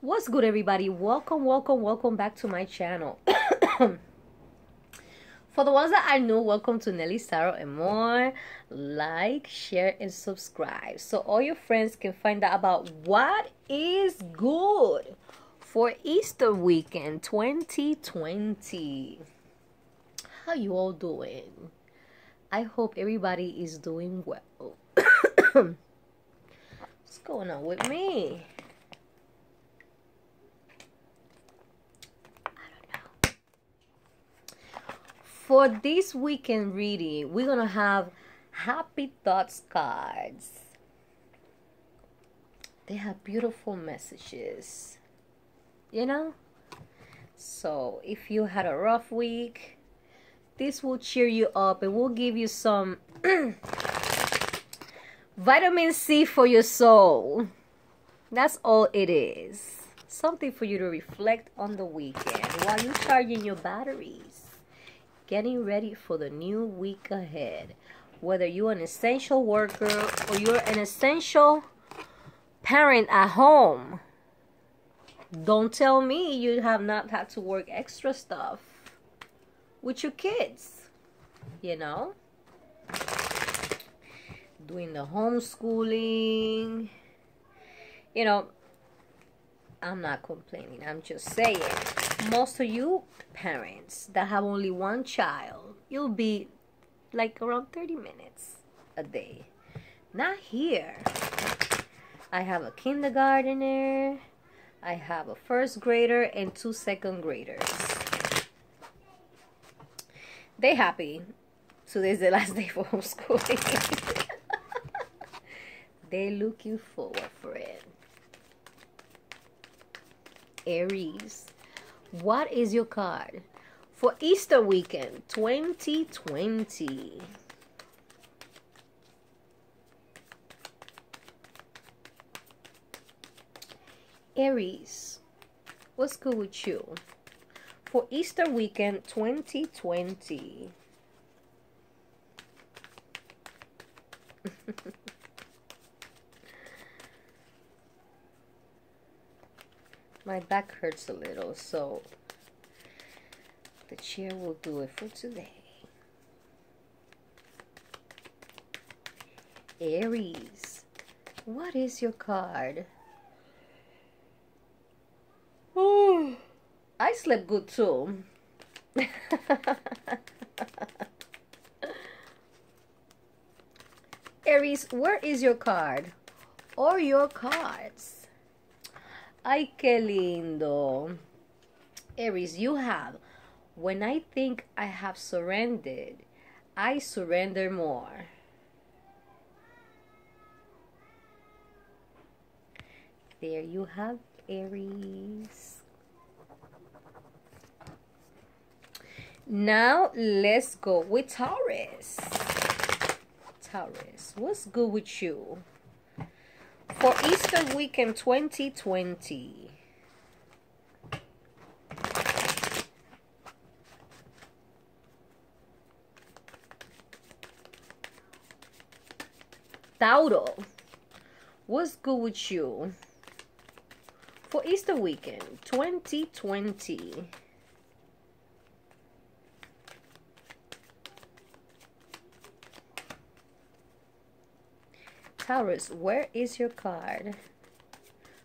What's good, everybody? Welcome, welcome, welcome back to my channel. For the ones that i know welcome to Nelly's Tarot and more. Like, share, and subscribe so all your friends can find out about what is good for Easter weekend 2020. How you all doing? I hope everybody is doing well. What's going on with me? For this weekend reading, we're going to have happy thoughts cards. They have beautiful messages. You know? So, if you had a rough week, this will cheer you up and will give you some vitamin C for your soul. That's all it is. Something for you to reflect on the weekend while you're charging your batteries getting ready for the new week ahead. Whether you're an essential worker or you're an essential parent at home, don't tell me you have not had to work extra stuff with your kids. You know? Doing the homeschooling. You know, I'm not complaining. I'm just saying most of you parents that have only one child, you'll be like around 30 minutes a day. Not here. I have a kindergartner, I have a first grader, and two second graders. They happy. Today's the last day for homeschooling. they looking forward for it. Aries what is your card for Easter weekend 2020? Aries, what's good with you for Easter weekend 2020? My back hurts a little, so the chair will do it for today. Aries, what is your card? Oh, I slept good too. Aries, where is your card? Or your cards? Ay, qué lindo. Aries, you have. When I think I have surrendered, I surrender more. There you have Aries. Now let's go with Taurus. Taurus, what's good with you? For Easter weekend 2020. Tauro, what's good with you for Easter weekend 2020? Taurus, where is your card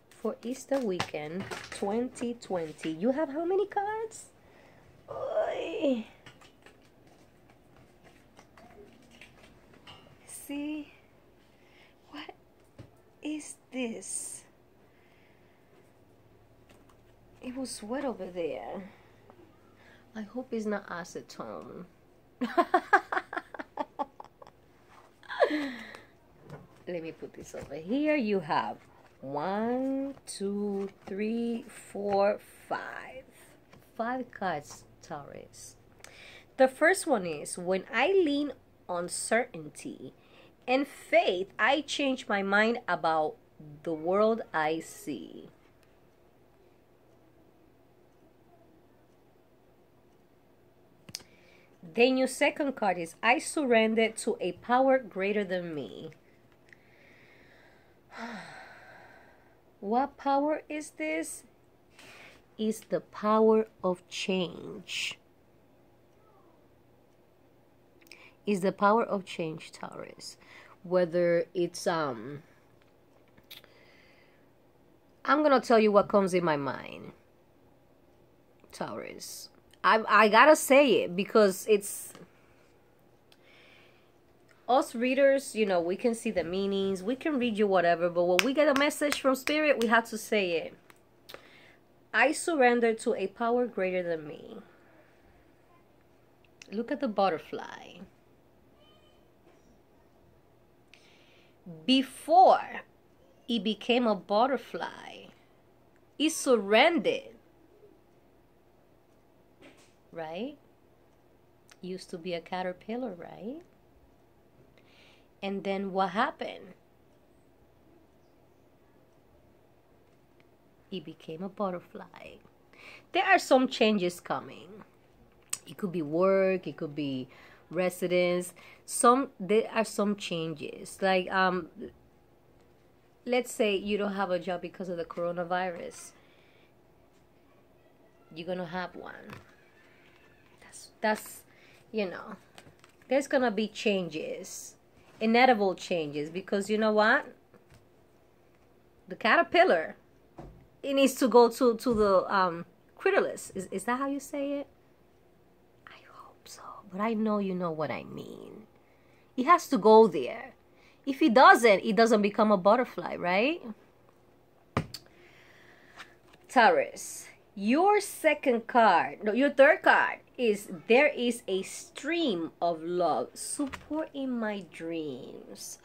for Easter weekend 2020? You have how many cards? Oy. See? What is this? It was wet over there. I hope it's not acetone. let me put this over here. You have one two three four five. Five cards taurus. The first one is when i lean on certainty and faith i change my mind about the world i see. Then your second card is I surrender to a power greater than me. What power is this? Is the power of change. Is the power of change, Taurus. Whether it's um I'm gonna tell you what comes in my mind. Taurus. I I gotta say it because it's us readers, you know, we can see the meanings, we can read you whatever, but when we get a message from spirit, we have to say it. I surrender to a power greater than me. Look at the butterfly. Before it became a butterfly, it surrendered. Right? Used to be a caterpillar, right? And then what happened? He became a butterfly. There are some changes coming. It could be work, it could be residence. Some there are some changes. Like um let's say you don't have a job because of the coronavirus. You're gonna have one. That's that's you know there's gonna be changes inevitable changes because you know what? The caterpillar it needs to go to to the um chrysalis is, is that how you say it? I hope so but i know you know what i mean. It has to go there. If it doesn't it doesn't become a butterfly right? Taurus your second card no your third card is there is a stream of love supporting my dreams.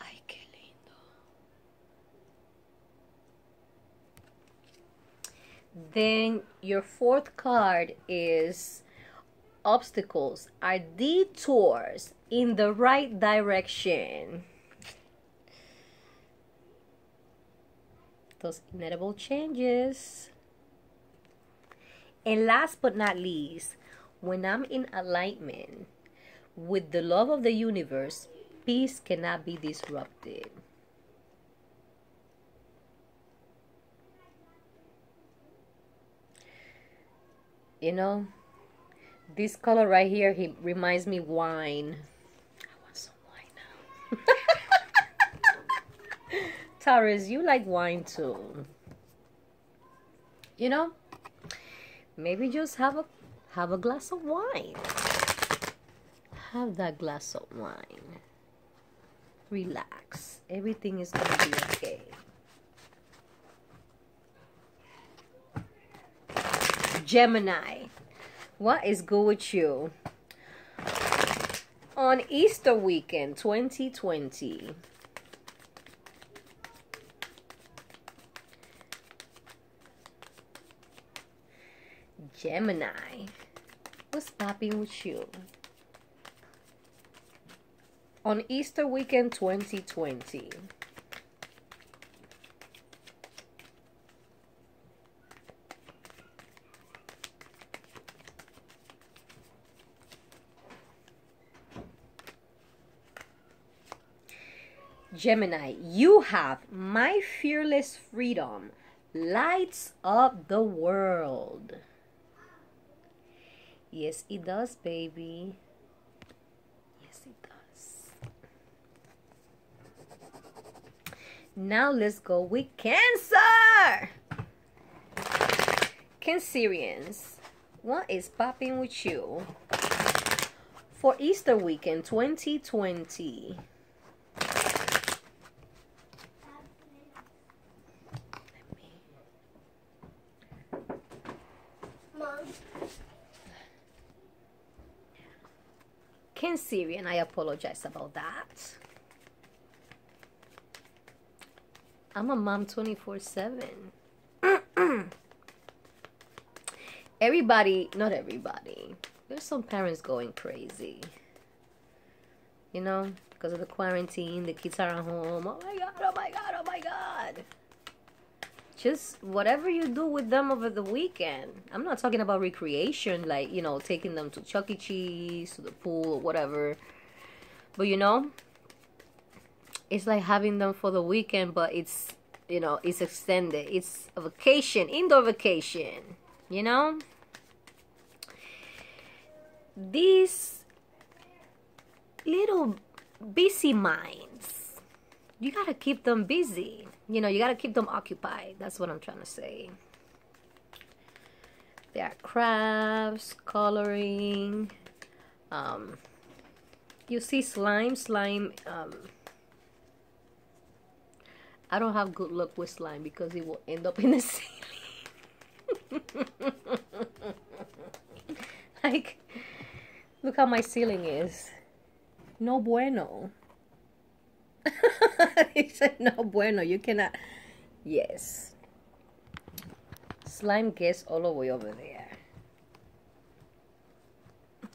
Then your fourth card is obstacles are detours in the right direction. Those inevitable changes. And last but not least, when I'm in alignment with the love of the universe, peace cannot be disrupted. You know, this color right here, he reminds me wine. I want some wine now. Taurus, you like wine too. You know, maybe just have a have a glass of wine. Have that glass of wine. Relax. Everything is going to be okay. Gemini, what is good with you? On Easter weekend 2020, Gemini, what's popping with you? On Easter weekend 2020. Gemini, you have my fearless freedom lights up the world. Yes, it does, baby. Yes, it does. Now let's go with Cancer. Cancerians, what is popping with you for Easter weekend 2020? Cancerian, I apologize about that. I'm a mom 24 7. everybody, not everybody, there's some parents going crazy. You know, because of the quarantine, the kids are at home. Oh my god, oh my god just whatever you do with them over the weekend. I'm not talking about recreation, like, you know, taking them to Chuck E. Cheese, to the pool, or whatever. But, you know, it's like having them for the weekend, but it's you know, it's extended. It's a vacation, indoor vacation, you know? These little busy minds, you gotta keep them busy. You know, you gotta keep them occupied. That's what I'm trying to say. There are crafts, coloring. Um, you see slime, slime. Um, I don't have good luck with slime because it will end up in the ceiling. like, look how my ceiling is. No bueno. he said no bueno. You cannot. Yes. Slime gets all the way over there.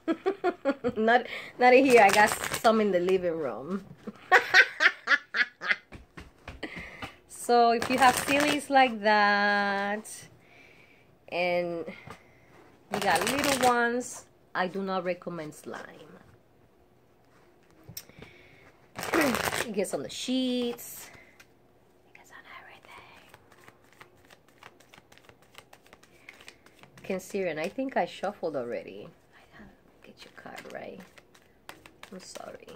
not not in here. I got some in the living room. so if you have ceilings like that and you got little ones, I do not recommend slime. it gets on the sheets. Gets on everything. Cancerian, I think I shuffled already. I gotta get your card right. I'm sorry.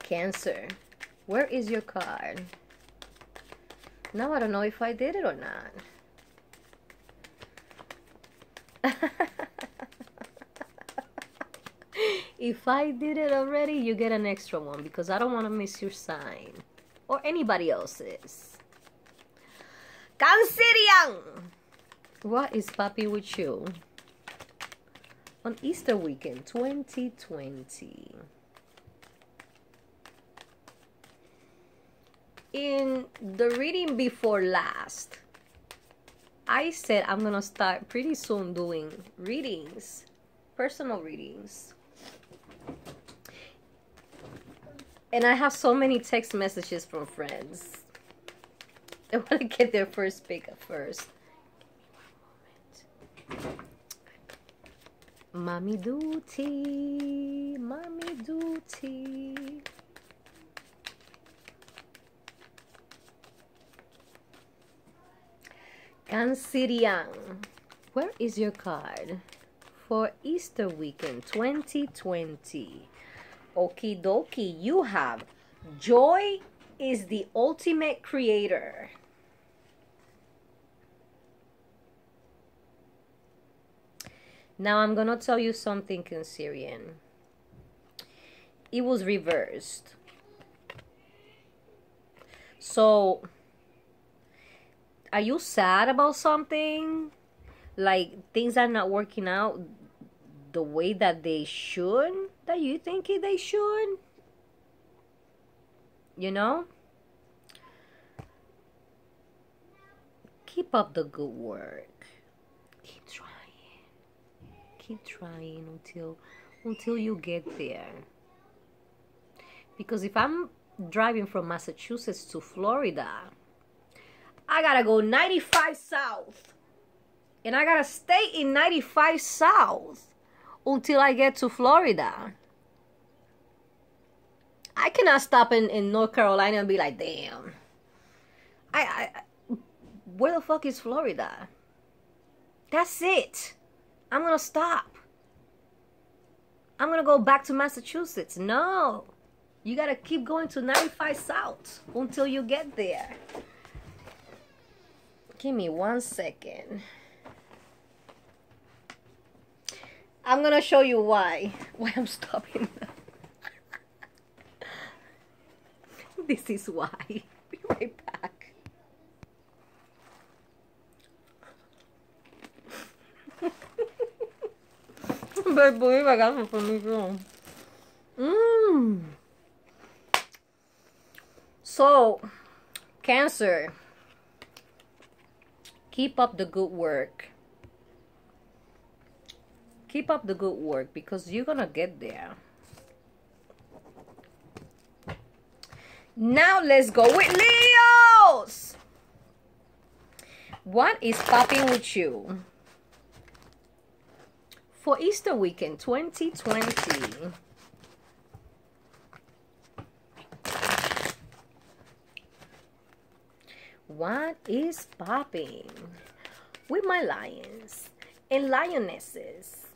Cancer, where is your card? Now I don't know if I did it or not. if I did it already, you get an extra one because I don't want to miss your sign or anybody else's. Cancerian! What is Papi with you? On Easter weekend 2020. In the reading before last, I said I'm gonna start pretty soon doing readings, personal readings and I have so many text messages from friends. They want to get their first pick up first. Mommy duty, mommy duty. Cancerian, where is your card for Easter weekend 2020? Okie dokie, you have joy is the ultimate creator. Now I'm going to tell you something, Cancerian. It was reversed. So, are you sad about something? Like things are not working out the way that they should? That you think they should. You know? Keep up the good work. Keep trying. Keep trying until until you get there. Because if I'm driving from Massachusetts to Florida, I gotta go 95 south. And I gotta stay in 95 south until I get to Florida. I cannot stop in, in North Carolina and be like, damn. I, I where the fuck is Florida? That's it. I'm gonna stop. I'm gonna go back to Massachusetts. No. You gotta keep going to 95 South until you get there. Give me one second. I'm gonna show you why. Why I'm stopping. this is why. Be right back. But believe I got some from me too. Mmm. So, Cancer, keep up the good work keep up the good work because you're gonna get there. Now let's go with leos! What is popping with you? For easter weekend 2020 What is popping with my lions and lionesses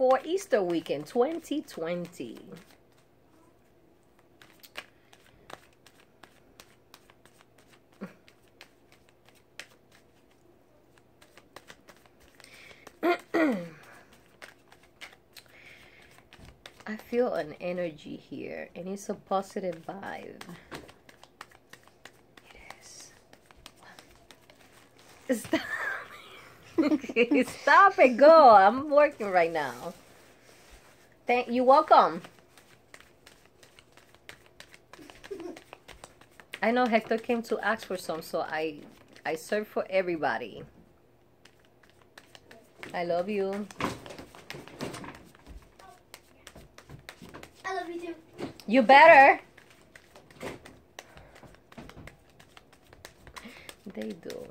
for Easter weekend 2020? I feel an energy here and it's a positive vibe. Stop. Stop it. Go. I'm working right now. Thank you. Welcome. I know Hector came to ask for some, so I I serve for everybody. I love you. I love you too. You better. They do.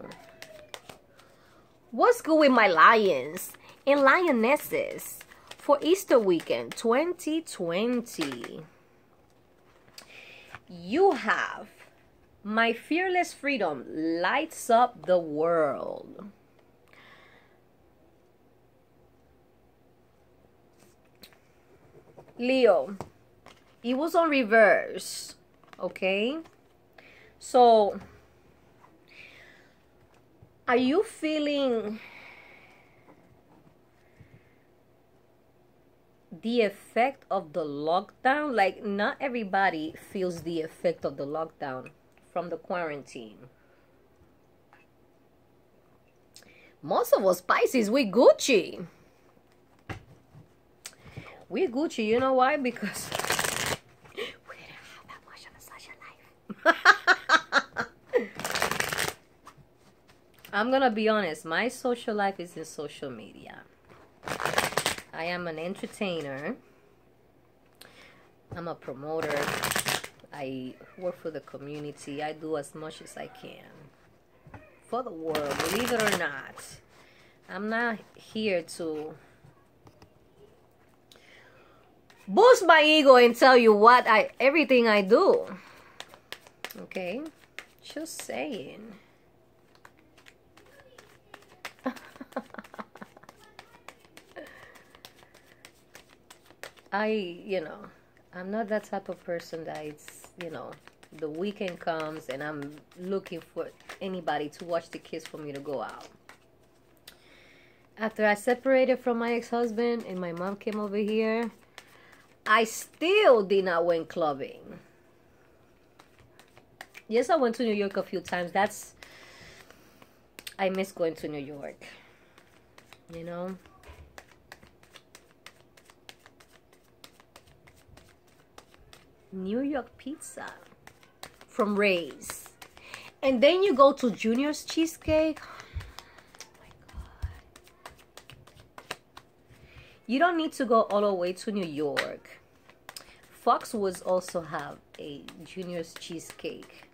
What's good with my lions and lionesses for Easter weekend 2020? You have my fearless freedom lights up the world. Leo, it was on reverse, okay? So, are you feeling the effect of the lockdown? Like, not everybody feels the effect of the lockdown from the quarantine. Most of us Pisces, we Gucci. We Gucci, you know why? Because we didn't have that much of a social life. I'm gonna be honest, my social life is in social media. I am an entertainer. I'm a promoter. I work for the community. I do as much as I can for the world, believe it or not. I'm not here to boost my ego and tell you what I everything I do. Okay? Just saying. I, you know, I'm not that type of person that it's, you know, the weekend comes and I'm looking for anybody to watch the kids for me to go out. After I separated from my ex-husband and my mom came over here, I still did not went clubbing. Yes, I went to New York a few times. That's I miss going to New York. You know? New York pizza from Ray's. And then you go to Junior's Cheesecake. You don't need to go all the way to New York. Foxwoods also have a Junior's Cheesecake.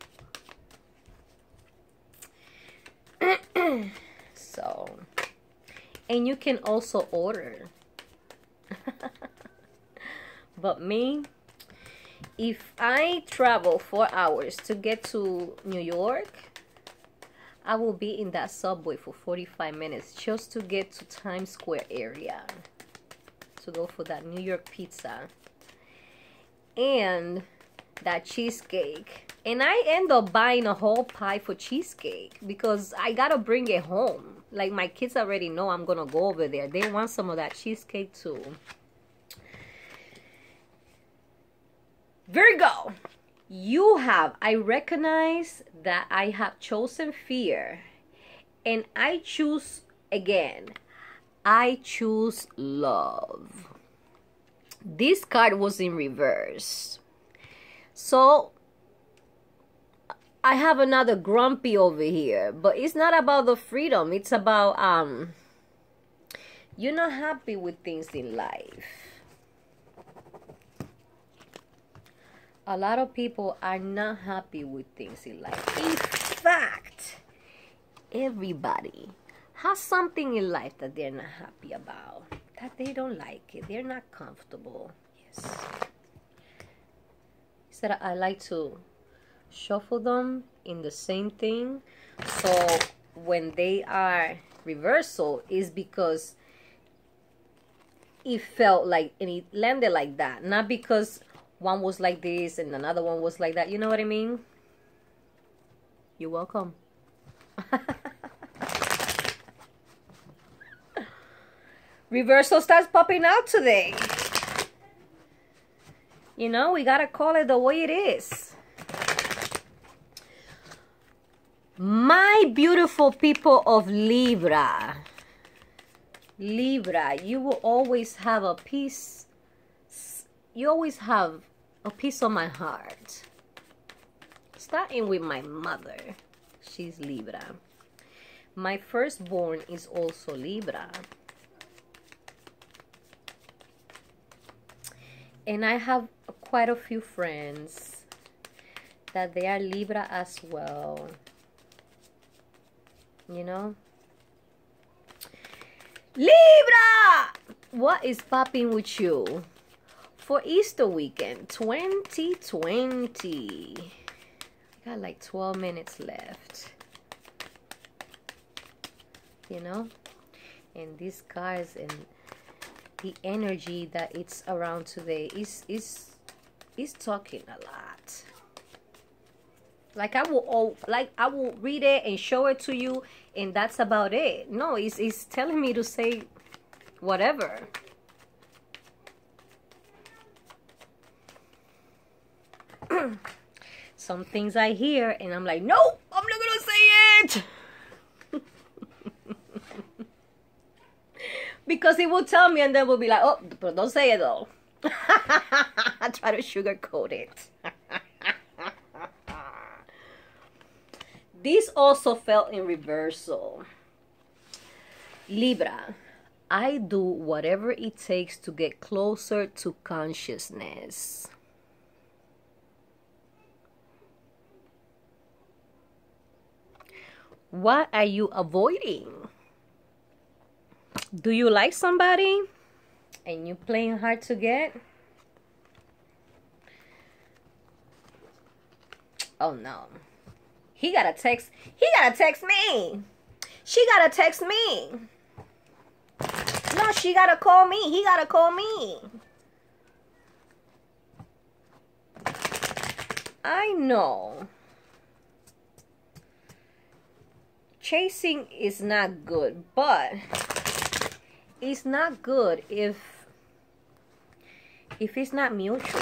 so, and you can also order. but me, if I travel four hours to get to New York, I will be in that subway for 45 minutes just to get to Times Square area to go for that New York pizza and that cheesecake. And I end up buying a whole pie for cheesecake because I gotta bring it home. Like my kids already know I'm gonna go over there. They want some of that cheesecake too. Virgo, you have, I recognize that I have chosen fear and I choose again. I choose love. This card was in reverse. So I have another grumpy over here, but it's not about the freedom. It's about um you're not happy with things in life. A lot of people are not happy with things in life. In fact, everybody has something in life that they're not happy about, that they don't like it, they're not comfortable. Yes. Said I like to shuffle them in the same thing. So when they are reversal is because it felt like and it landed like that. Not because one was like this and another one was like that. You know what I mean? You're welcome. Reversal starts popping out today. You know, we gotta call it the way it is. My beautiful people of Libra. Libra, you will always have a piece. You always have a piece of my heart. Starting with my mother. She's Libra. My firstborn is also Libra. And I have quite a few friends that they are Libra as well you know Libra what is popping with you for Easter weekend 2020 I got like 12 minutes left you know and these guys and the energy that it's around today is is is talking a lot like I will all like I will read it and show it to you and that's about it. No, it's it's telling me to say whatever. Some things I hear and I'm like, nope, I'm not gonna say it. because it will tell me and then we'll be like, oh, but don't say it though. I try to sugarcoat it. This also fell in reversal. Libra, I do whatever it takes to get closer to consciousness. What are you avoiding? Do you like somebody and you playing hard to get? Oh no. He got to text. He got to text me. She got to text me. No, she got to call me. He got to call me. I know. Chasing is not good, but it's not good if if it's not mutual.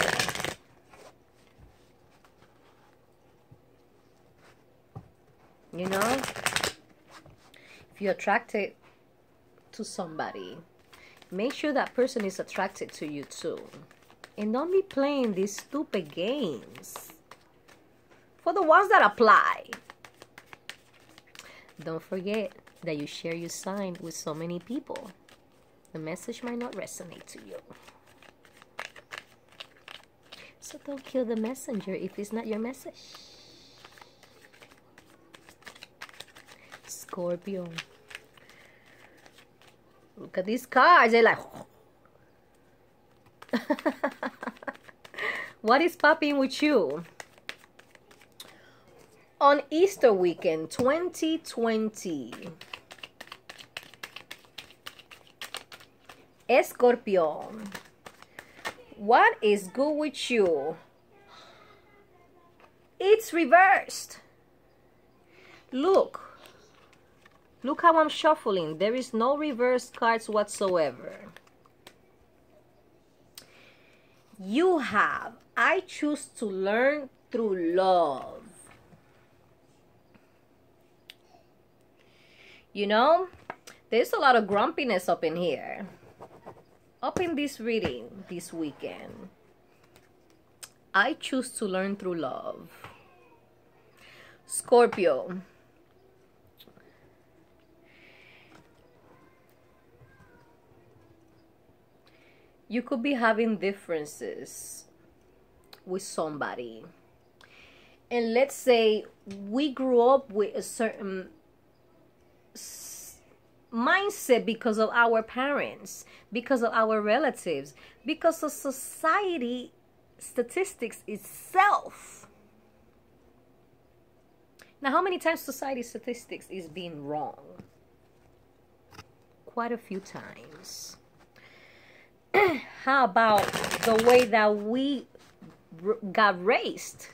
You know? If you're attracted to somebody, make sure that person is attracted to you too. And don't be playing these stupid games. For the ones that apply. Don't forget that you share your sign with so many people. The message might not resonate to you. So don't kill the messenger if it's not your message. Scorpio. Look at these cards. They're like... what is popping with you? On Easter weekend 2020. Scorpion. What is good with you? It's reversed. Look. Look how I'm shuffling. There is no reverse cards whatsoever. You have, I choose to learn through love. You know, there's a lot of grumpiness up in here. Up in this reading this weekend. I choose to learn through love. Scorpio. you could be having differences with somebody and let's say we grew up with a certain mindset because of our parents because of our relatives because of society statistics itself Now, how many times society statistics is being wrong? Quite a few times. how about the way that we got raised?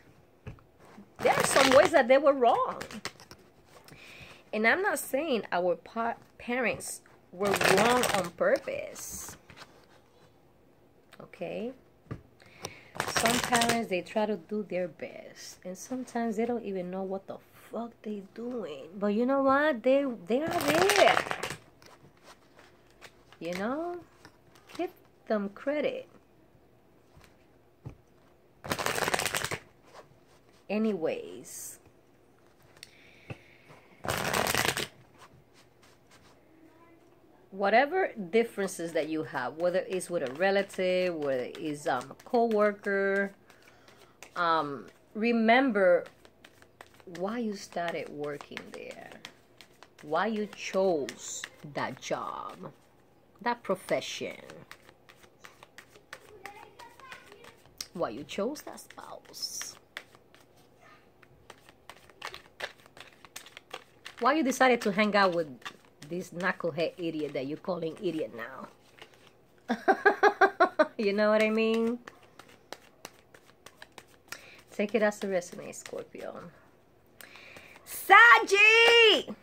There are some ways that they were wrong. And I'm not saying our pa- parents were wrong on purpose. Okay? Some parents they try to do their best and sometimes they don't even know what the fuck they're doing. But you know what? They they are there. You know? Give them credit. Anyways, whatever differences that you have, whether it's with a relative, whether it's um, a co-worker, um, remember why you started working there, why you chose that job, that profession, why you chose that spouse. Why you decided to hang out with this knucklehead idiot that you're calling idiot now. you know what I mean? Take it as a resume, Scorpio. Saji!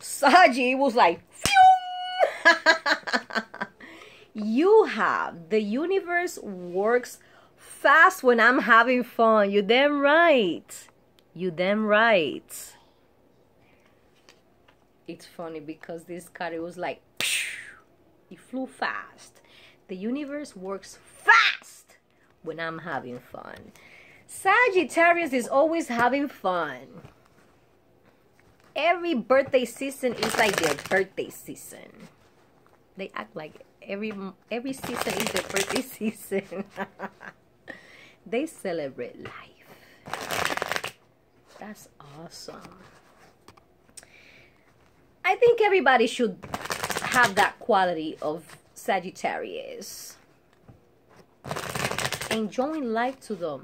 Saji was like, you have the universe works fast when I'm having fun. You damn right. You damn right it's funny because this car—it was like it flew fast. The universe works fast when i'm having fun. Sagittarius is always having fun. Every birthday season is like their birthday season. They act like every every season is their birthday season. They celebrate life. That's awesome I think everybody should have that quality of Sagittarius. Enjoying life to the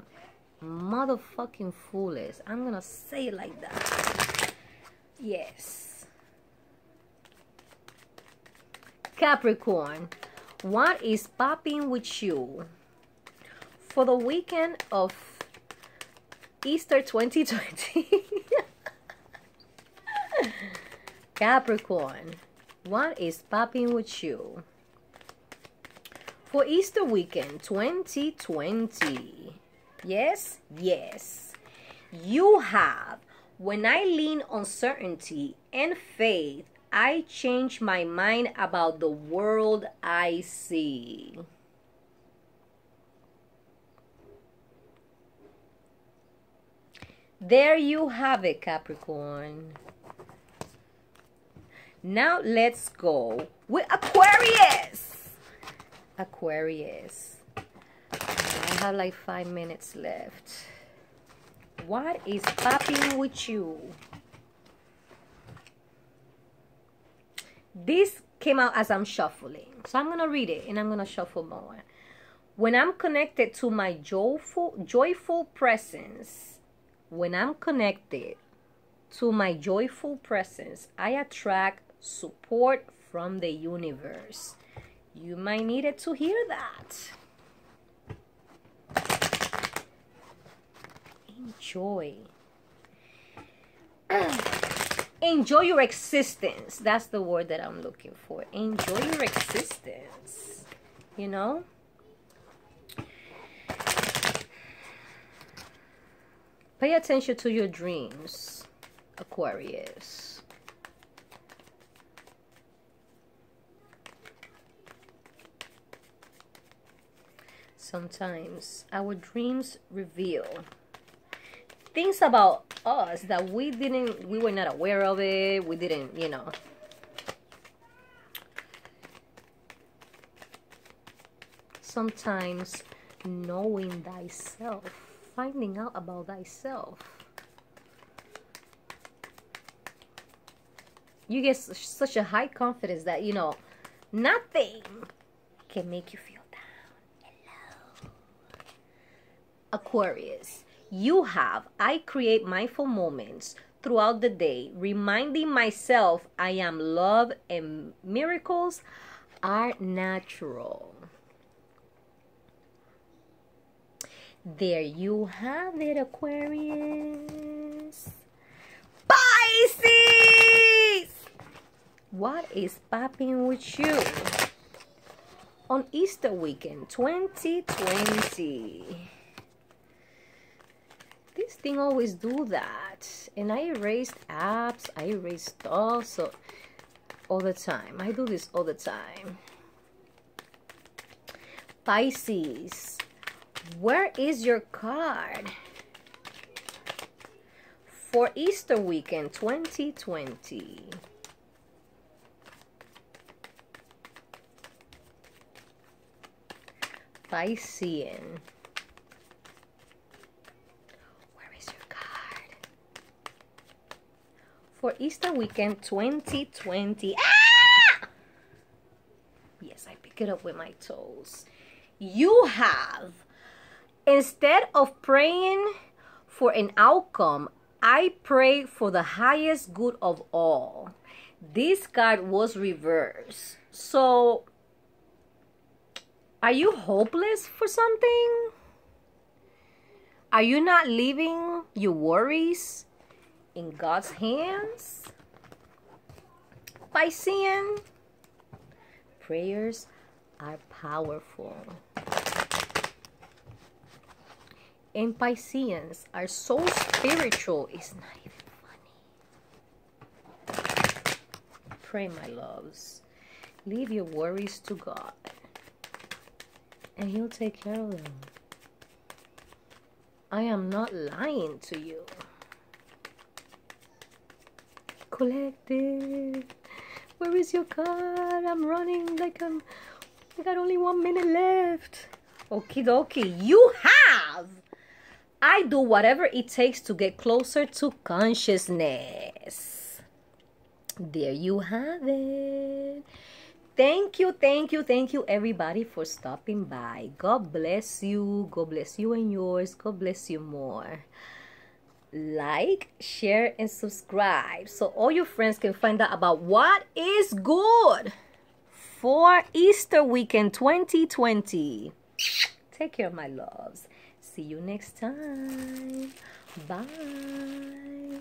motherfucking fullest. I'm gonna say it like that. Yes. Capricorn, what is popping with you for the weekend of Easter 2020? Capricorn, what is popping with you? For Easter weekend 2020. Yes, yes. You have, when I lean on certainty and faith, I change my mind about the world I see. There you have it, Capricorn. Now let's go with Aquarius. Aquarius. I have like five minutes left. What is popping with you? This came out as I'm shuffling. So I'm going to read it and I'm going to shuffle more. When I'm connected to my joyful joyful presence, when I'm connected to my joyful presence, I attract support from the universe. You might need it to hear that. Enjoy. Enjoy your existence. That's the word that I'm looking for. Enjoy your existence. You know? Pay attention to your dreams, Aquarius. Sometimes our dreams reveal things about us that we didn't we were not aware of it we didn't you know. Sometimes knowing thyself finding out about thyself. You get such a high confidence that you know nothing can make you feel Aquarius, you have I create mindful moments throughout the day, reminding myself I am love and miracles are natural. There you have it, Aquarius. Pisces! What is popping with you? On Easter weekend 2020. This thing always do that. And I erased apps, I erase stuff, so all the time. I do this all the time. Pisces. Where is your card? For Easter weekend 2020. Piscean. Where is your card? For Easter weekend 2020. Ah! Yes, I pick it up with my toes. You have Instead of praying for an outcome, I pray for the highest good of all. This card was reversed. So, are you hopeless for something? Are you not leaving your worries in God's hands? By prayers are powerful and Pisceans are so spiritual, it's not even funny. Pray, my loves. Leave your worries to God, and He'll take care of them. I am not lying to you. Collective. Where is your card? I'm running like I'm. I got only one minute left. Okie dokie. You have I do whatever it takes to get closer to consciousness. There you have it. Thank you, thank you, thank you, everybody, for stopping by. God bless you. God bless you and yours. God bless you more. Like, share, and subscribe so all your friends can find out about what is good for Easter weekend 2020. Take care, my loves. See you next time. Bye.